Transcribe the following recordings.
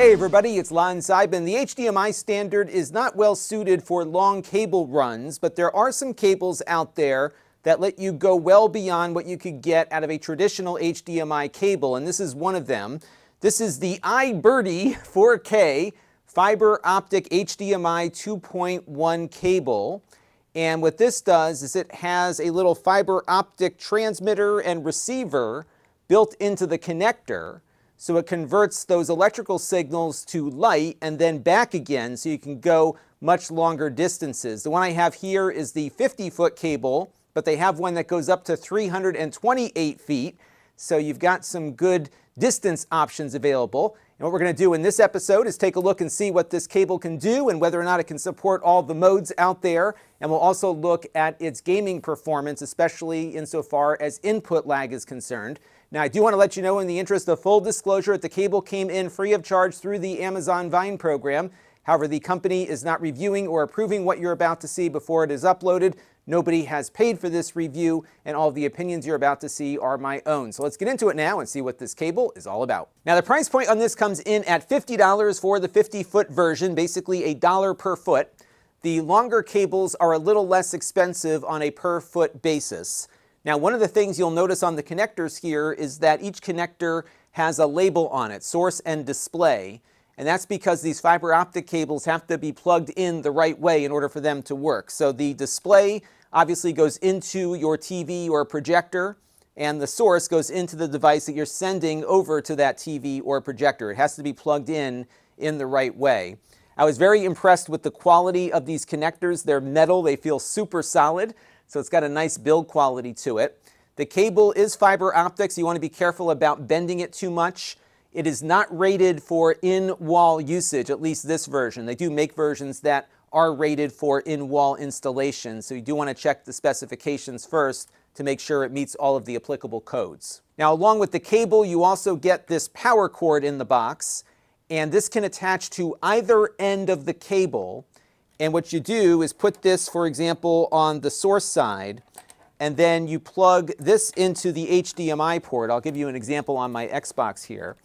Hey everybody, it's Lon Seidman. The HDMI standard is not well suited for long cable runs, but there are some cables out there that let you go well beyond what you could get out of a traditional HDMI cable, and this is one of them. This is the iBirdie 4K fiber optic HDMI 2.1 cable. And what this does is it has a little fiber optic transmitter and receiver built into the connector. So it converts those electrical signals to light and then back again so you can go much longer distances. The one I have here is the 50 foot cable, but they have one that goes up to 328 feet. So you've got some good distance options available. And what we're going to do in this episode is take a look and see what this cable can do and whether or not it can support all the modes out there. And we'll also look at its gaming performance, especially insofar as input lag is concerned. Now, I do want to let you know in the interest of full disclosure that the cable came in free of charge through the Amazon Vine program. However, the company is not reviewing or approving what you're about to see before it is uploaded. Nobody has paid for this review, and all the opinions you're about to see are my own. So let's get into it now and see what this cable is all about. Now, the price point on this comes in at $50 for the 50-foot version, basically a dollar per foot. The longer cables are a little less expensive on a per foot basis. Now, one of the things you'll notice on the connectors here is that each connector has a label on it, source and display. And that's because these fiber optic cables have to be plugged in the right way in order for them to work. So the display obviously goes into your TV or projector, and the source goes into the device that you're sending over to that TV or projector. It has to be plugged in in the right way. I was very impressed with the quality of these connectors. They're metal, they feel super solid so it's got a nice build quality to it. The cable is fiber optics. You want to be careful about bending it too much. It is not rated for in-wall usage, at least this version. They do make versions that are rated for in-wall installation, so you do want to check the specifications first to make sure it meets all of the applicable codes. Now, along with the cable, you also get this power cord in the box, and this can attach to either end of the cable. And what you do is put this, for example, on the source side, and then you plug this into the HDMI port. I'll give you an example on my Xbox here.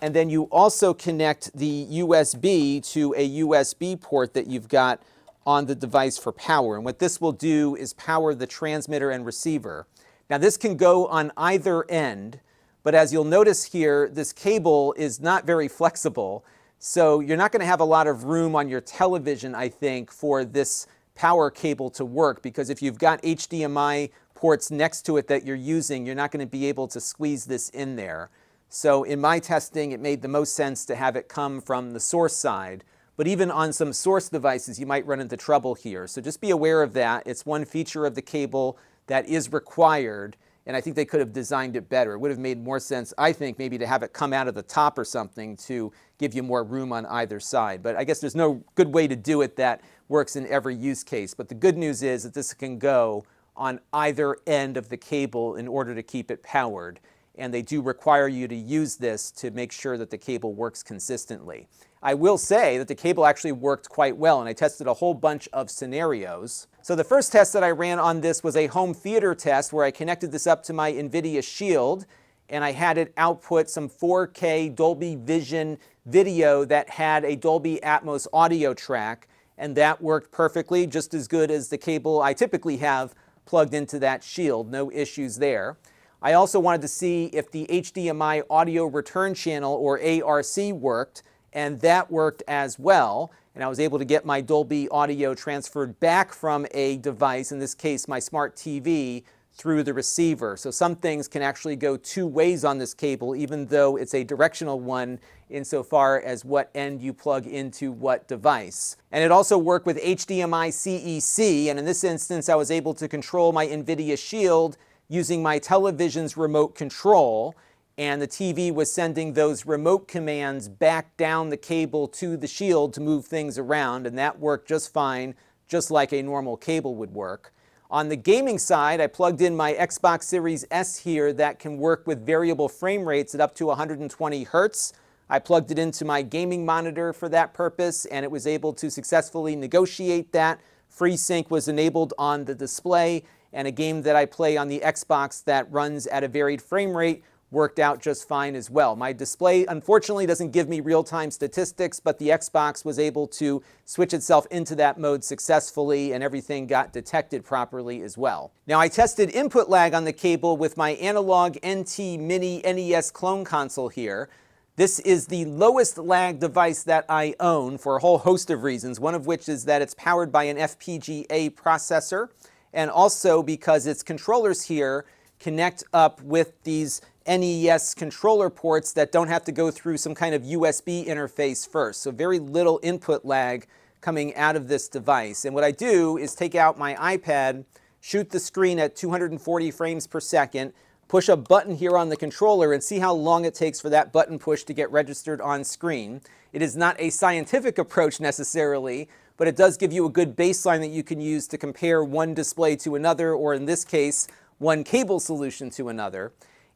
And then you also connect the USB to a USB port that you've got on the device for power. And what this will do is power the transmitter and receiver. Now this can go on either end, but as you'll notice here, this cable is not very flexible. So you're not going to have a lot of room on your television, I think, for this power cable to work because if you've got HDMI ports next to it that you're using, you're not going to be able to squeeze this in there. So in my testing, it made the most sense to have it come from the source side. But even on some source devices, you might run into trouble here. So just be aware of that. It's one feature of the cable that is required and I think they could have designed it better. It would have made more sense, I think, maybe to have it come out of the top or something to give you more room on either side. But I guess there's no good way to do it that works in every use case. But the good news is that this can go on either end of the cable in order to keep it powered. And they do require you to use this to make sure that the cable works consistently. I will say that the cable actually worked quite well, and I tested a whole bunch of scenarios. So the first test that I ran on this was a home theater test where I connected this up to my NVIDIA Shield, and I had it output some 4K Dolby Vision video that had a Dolby Atmos audio track, and that worked perfectly, just as good as the cable I typically have plugged into that Shield. No issues there. I also wanted to see if the HDMI audio return channel, or ARC, worked, and that worked as well. And I was able to get my Dolby audio transferred back from a device, in this case my smart TV, through the receiver. So some things can actually go two ways on this cable, even though it's a directional one insofar as what end you plug into what device. And it also worked with HDMI CEC, and in this instance I was able to control my NVIDIA Shield using my television's remote control and the TV was sending those remote commands back down the cable to the shield to move things around, and that worked just fine, just like a normal cable would work. On the gaming side, I plugged in my Xbox Series S here that can work with variable frame rates at up to 120 hertz. I plugged it into my gaming monitor for that purpose, and it was able to successfully negotiate that. FreeSync was enabled on the display, and a game that I play on the Xbox that runs at a varied frame rate worked out just fine as well. My display unfortunately doesn't give me real-time statistics, but the Xbox was able to switch itself into that mode successfully and everything got detected properly as well. Now I tested input lag on the cable with my Analogue NT Mini NES clone console here. This is the lowest lag device that I own for a whole host of reasons, one of which is that it's powered by an FPGA processor, and also because its controllers here connect up with these NES controller ports that don't have to go through some kind of USB interface first. So very little input lag coming out of this device. And what I do is take out my iPad, shoot the screen at 240 frames per second, push a button here on the controller and see how long it takes for that button push to get registered on screen. It is not a scientific approach necessarily, but it does give you a good baseline that you can use to compare one display to another, or in this case, one cable solution to another.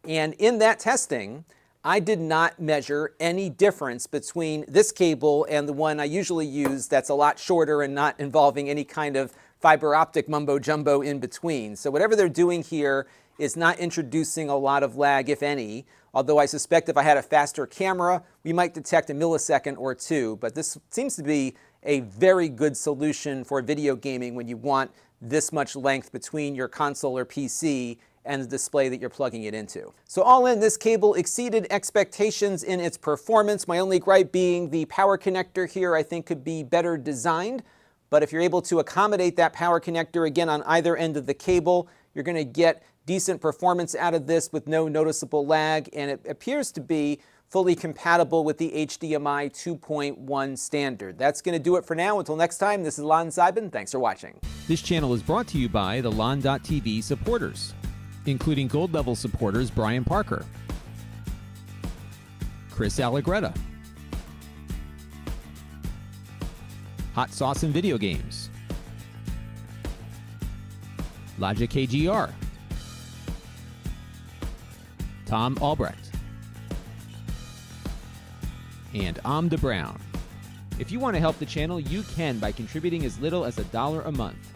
And in that testing, I did not measure any difference between this cable and the one I usually use that's a lot shorter and not involving any kind of fiber optic mumbo jumbo in between. So whatever they're doing here is not introducing a lot of lag, if any, although I suspect if I had a faster camera, we might detect a millisecond or two. But this seems to be a very good solution for video gaming when you want this much length between your console or PC and the display that you're plugging it into. So all in, this cable exceeded expectations in its performance. My only gripe being the power connector here I think could be better designed. But if you're able to accommodate that power connector again on either end of the cable, you're going to get decent performance out of this with no noticeable lag, and it appears to be fully compatible with the HDMI 2.1 standard. That's going to do it for now. Until next time, this is Lon Seidman. Thanks for watching. This channel is brought to you by the Lon.TV supporters including gold level supporters Brian Parker, Chris Allegretta, Hot Sauce and Video Games, Logic KGR, Tom Albrecht, and Amda Brown. If you want to help the channel, you can by contributing as little as a dollar a month.